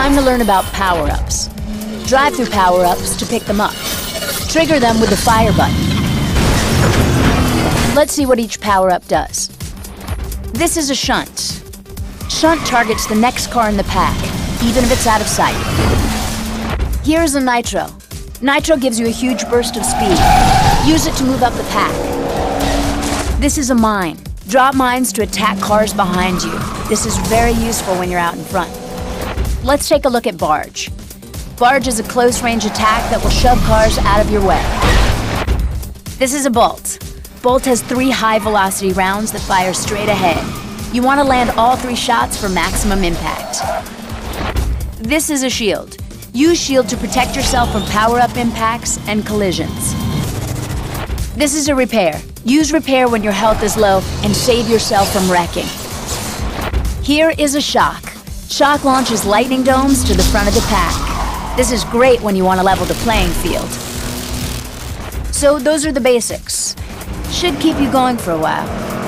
time to learn about power-ups. Drive through power-ups to pick them up. Trigger them with the fire button. Let's see what each power-up does. This is a shunt. Shunt targets the next car in the pack, even if it's out of sight. Here's a nitro. Nitro gives you a huge burst of speed. Use it to move up the pack. This is a mine. Drop mines to attack cars behind you. This is very useful when you're out in front. Let's take a look at Barge. Barge is a close-range attack that will shove cars out of your way. This is a Bolt. Bolt has three high-velocity rounds that fire straight ahead. You want to land all three shots for maximum impact. This is a Shield. Use Shield to protect yourself from power-up impacts and collisions. This is a Repair. Use Repair when your health is low and save yourself from wrecking. Here is a Shock. Shock launches lightning domes to the front of the pack. This is great when you want to level the playing field. So those are the basics. Should keep you going for a while.